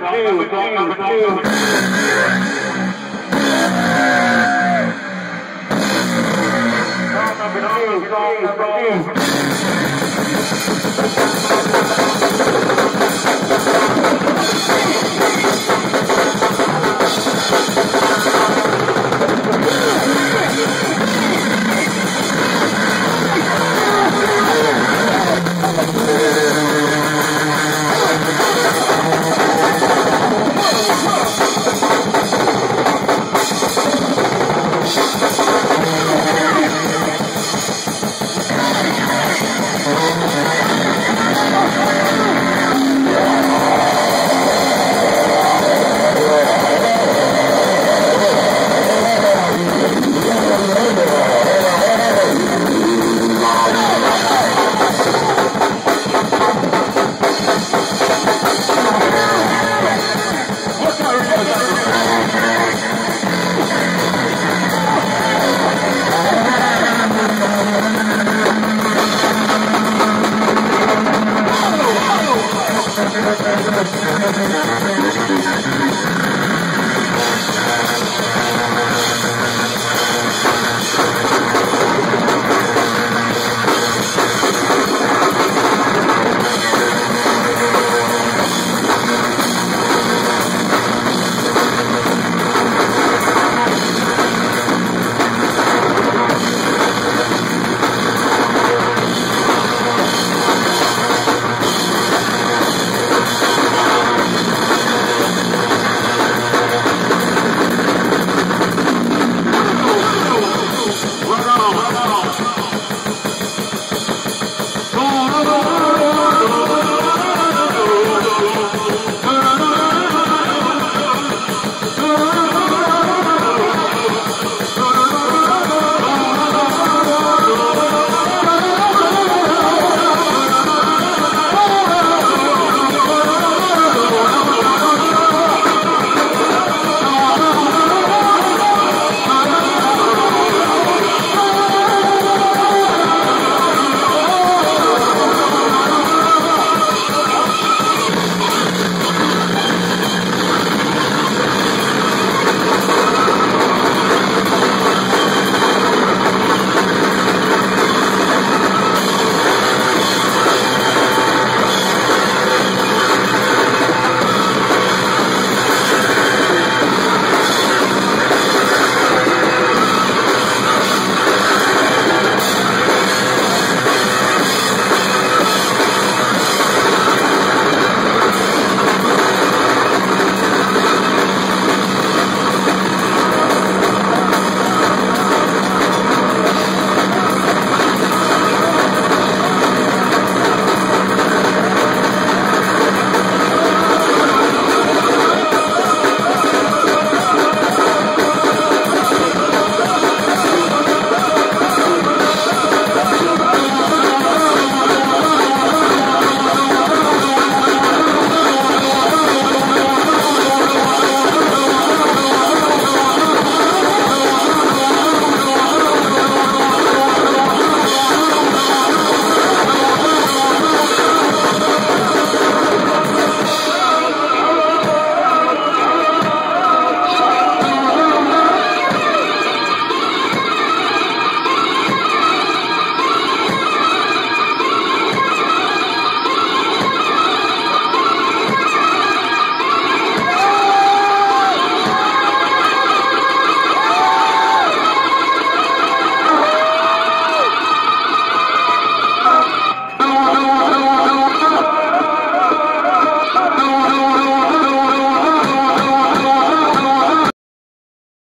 number two, dog number two. Dog number two, number two.